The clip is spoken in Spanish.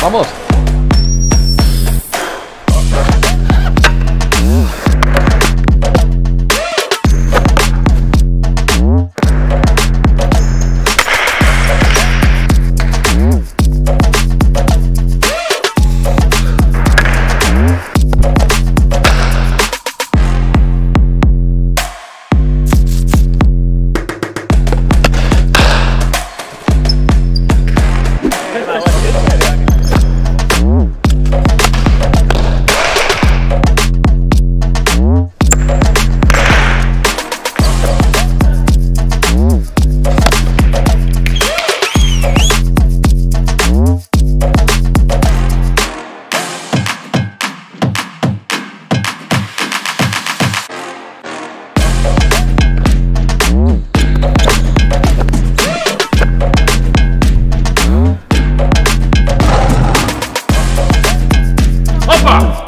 Vamos. Never.